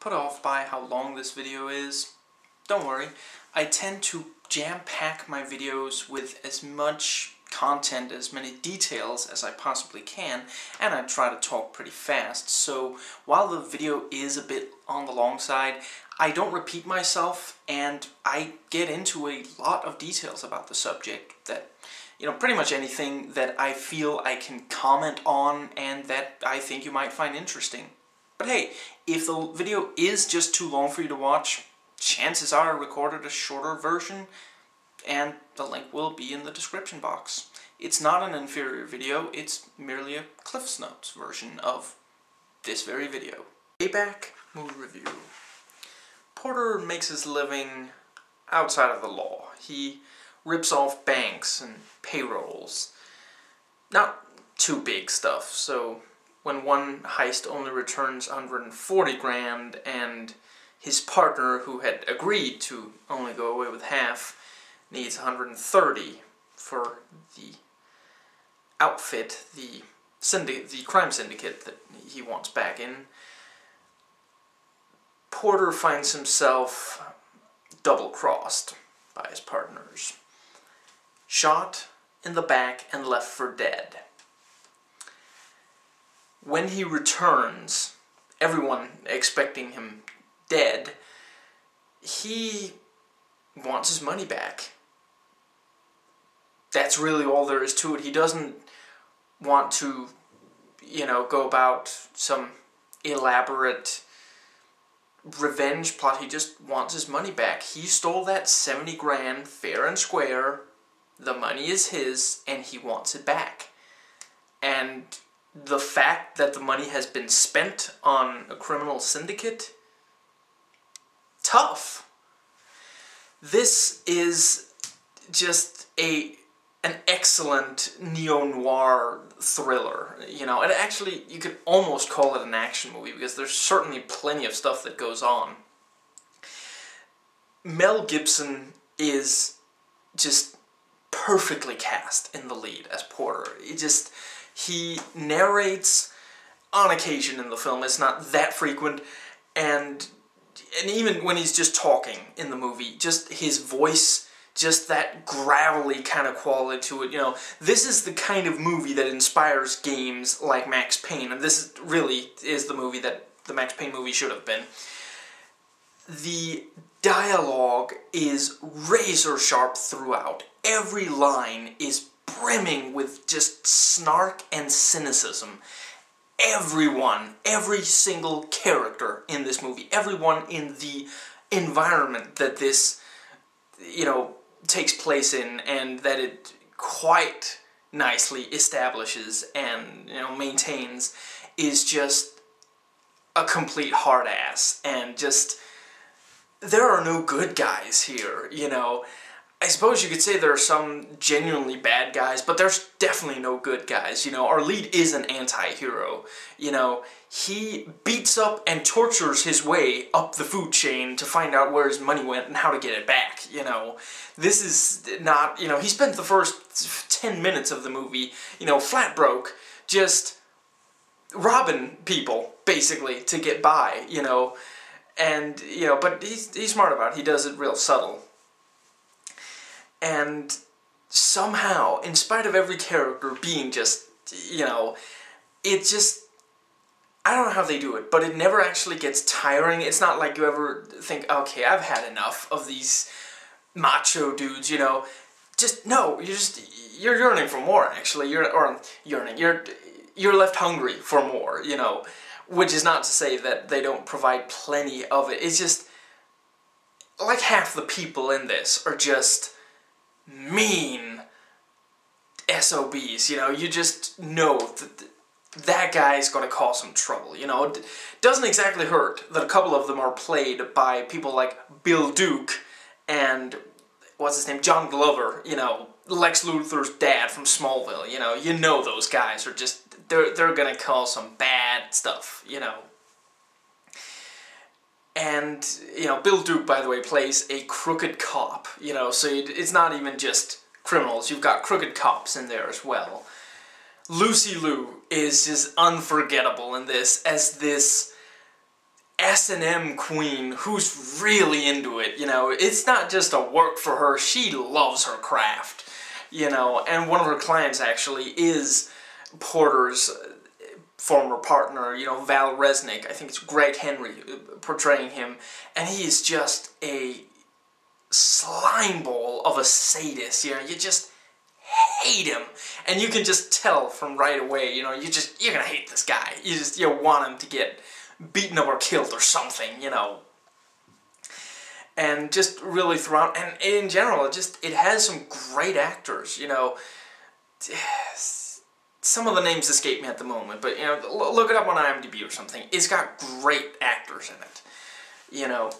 put off by how long this video is, don't worry. I tend to jam-pack my videos with as much content, as many details as I possibly can, and I try to talk pretty fast. So while the video is a bit on the long side, I don't repeat myself, and I get into a lot of details about the subject that, you know, pretty much anything that I feel I can comment on and that I think you might find interesting. But hey, if the video is just too long for you to watch, chances are I recorded a shorter version and the link will be in the description box. It's not an inferior video, it's merely a Cliff's Notes version of this very video. Payback movie review. Porter makes his living outside of the law. He rips off banks and payrolls. Not too big stuff, so when one heist only returns 140 grand and his partner, who had agreed to only go away with half, needs 130 for the outfit, the the crime syndicate that he wants back in. Porter finds himself double-crossed by his partners. Shot in the back and left for dead. When he returns, everyone expecting him dead, he wants his money back that's really all there is to it. He doesn't want to, you know, go about some elaborate revenge plot. He just wants his money back. He stole that 70 grand fair and square. The money is his, and he wants it back. And the fact that the money has been spent on a criminal syndicate, tough. This is just a an excellent neo-noir thriller, you know, and actually you could almost call it an action movie because there's certainly plenty of stuff that goes on. Mel Gibson is just perfectly cast in the lead as Porter. He just, he narrates on occasion in the film, it's not that frequent, and, and even when he's just talking in the movie, just his voice just that gravelly kind of quality to it. You know, this is the kind of movie that inspires games like Max Payne, and this really is the movie that the Max Payne movie should have been. The dialogue is razor sharp throughout. Every line is brimming with just snark and cynicism. Everyone, every single character in this movie, everyone in the environment that this, you know, takes place in and that it quite nicely establishes and you know maintains is just a complete hard ass and just there are no good guys here you know I suppose you could say there are some genuinely bad guys, but there's definitely no good guys. You know, our lead is an anti-hero. You know, he beats up and tortures his way up the food chain to find out where his money went and how to get it back. You know, this is not, you know, he spent the first 10 minutes of the movie, you know, flat broke, just robbing people, basically, to get by, you know. And, you know, but he's, he's smart about it. He does it real subtle and somehow, in spite of every character being just, you know, it just, I don't know how they do it, but it never actually gets tiring. It's not like you ever think, okay, I've had enough of these macho dudes, you know. Just, no, you're just, you're yearning for more, actually. You're, or yearning, you're, you're left hungry for more, you know. Which is not to say that they don't provide plenty of it. It's just, like half the people in this are just mean SOBs, you know, you just know that that guy's going to cause some trouble, you know. It doesn't exactly hurt that a couple of them are played by people like Bill Duke and, what's his name, John Glover, you know, Lex Luthor's dad from Smallville, you know. You know those guys are just, they're, they're going to cause some bad stuff, you know. And, you know, Bill Duke, by the way, plays a crooked cop, you know, so it's not even just criminals, you've got crooked cops in there as well. Lucy Liu is just unforgettable in this as this S&M queen who's really into it, you know. It's not just a work for her, she loves her craft, you know. And one of her clients actually is Porter's former partner, you know, Val Resnick. I think it's Gregg Henry uh, portraying him. And he is just a slime ball of a sadist, you know. You just hate him. And you can just tell from right away, you know, you just, you're gonna hate this guy. You just, you want him to get beaten up or killed or something, you know. And just really throughout, and in general, it just, it has some great actors, you know. Some of the names escape me at the moment, but, you know, look it up on IMDb or something. It's got great actors in it. You know,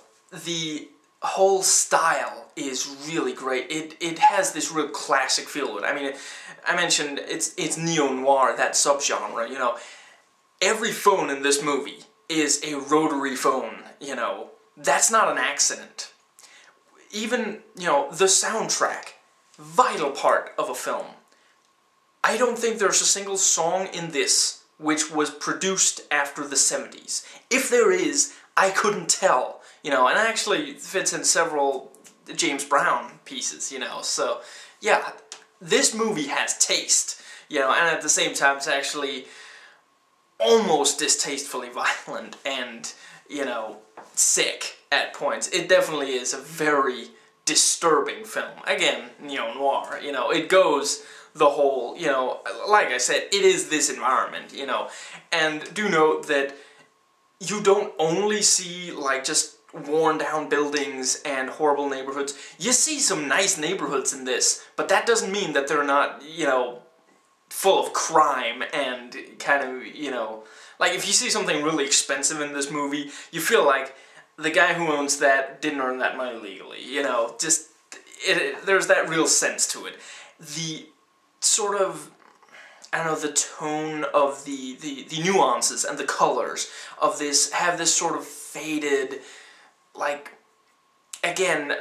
the whole style is really great. It it has this real classic feel to it. I mean, I mentioned it's it's neo noir that subgenre. You know, every phone in this movie is a rotary phone. You know, that's not an accident. Even you know the soundtrack, vital part of a film. I don't think there's a single song in this which was produced after the 70s. If there is, I couldn't tell you know, and actually fits in several James Brown pieces, you know, so, yeah, this movie has taste, you know, and at the same time it's actually almost distastefully violent and, you know, sick at points. It definitely is a very disturbing film. Again, neo-noir, you know, it goes the whole, you know, like I said, it is this environment, you know, and do note that you don't only see, like, just worn down buildings and horrible neighborhoods. You see some nice neighborhoods in this, but that doesn't mean that they're not, you know, full of crime and kind of, you know, like if you see something really expensive in this movie, you feel like the guy who owns that didn't earn that money legally, you know, just, it, it, there's that real sense to it. The sort of I don't know, the tone of the, the, the nuances and the colors of this have this sort of faded, like, again,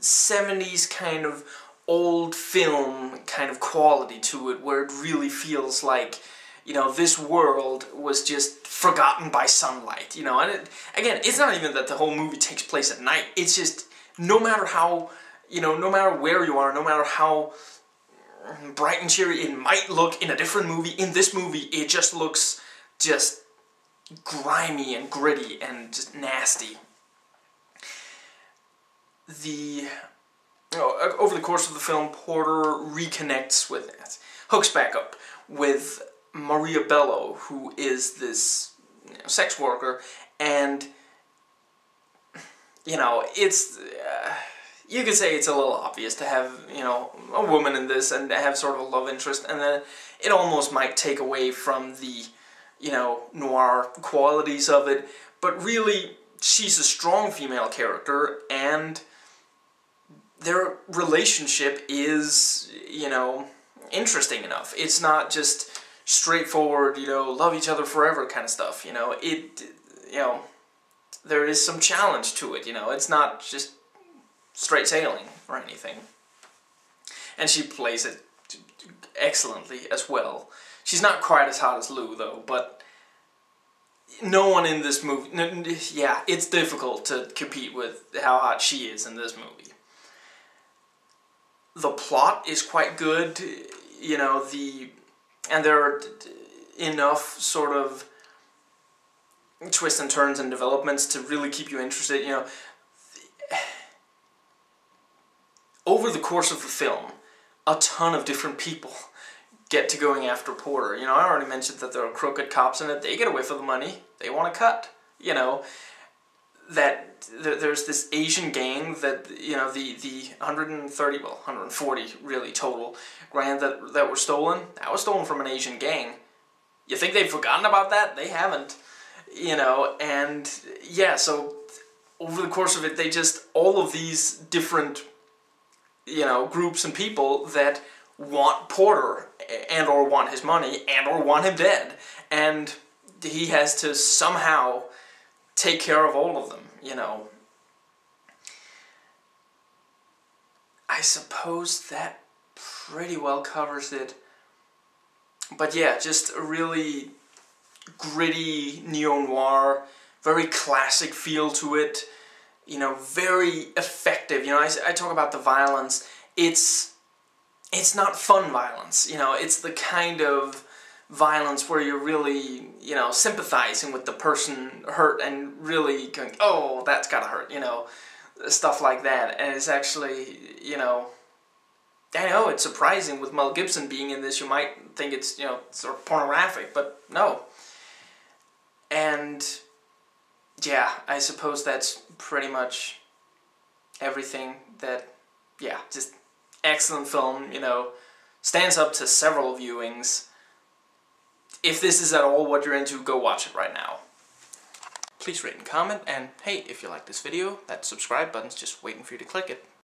70s kind of old film kind of quality to it where it really feels like you know this world was just forgotten by sunlight you know and it, again it's not even that the whole movie takes place at night. It's just no matter how you know no matter where you are no matter how bright and cheery it might look in a different movie in this movie it just looks just grimy and gritty and just nasty the you know, over the course of the film, Porter reconnects with it, hooks back up with Maria Bello, who is this you know, sex worker, and you know it's. Uh, you could say it's a little obvious to have, you know, a woman in this and have sort of a love interest, and then it almost might take away from the, you know, noir qualities of it. But really, she's a strong female character, and their relationship is, you know, interesting enough. It's not just straightforward, you know, love each other forever kind of stuff, you know. It, you know, there is some challenge to it, you know. It's not just straight sailing or anything. And she plays it excellently as well. She's not quite as hot as Liu, though, but no one in this movie, yeah, it's difficult to compete with how hot she is in this movie the plot is quite good. You know the and there are enough sort of twists and turns and developments to really keep you interested. You know, over the course of the film, a ton of different people get to going after Porter. You know, I already mentioned that there are crooked cops in it. They get away for the money. They want to cut. You know, that there's this Asian gang that you know the the 130 well 140 really total grand that that were stolen that was stolen from an Asian gang. You think they've forgotten about that? They haven't. You know, and yeah, so over the course of it, they just all of these different you know groups and people that want Porter and or want his money and or want him dead, and he has to somehow take care of all of them, you know. I suppose that pretty well covers it. But yeah, just a really gritty neo-noir, very classic feel to it. You know, very effective. You know, I, I talk about the violence. It's it's not fun violence. You know, it's the kind of violence where you're really, you know, sympathizing with the person hurt and really going, oh, that's gotta hurt, you know, stuff like that. And it's actually, you know, I know it's surprising with Mel Gibson being in this. You might think it's, you know, sort of pornographic, but no. And yeah, I suppose that's pretty much everything that, yeah, just excellent film, you know, stands up to several viewings. If this is at all what you're into, go watch it right now. Please rate and comment, and hey, if you like this video, that subscribe button's just waiting for you to click it.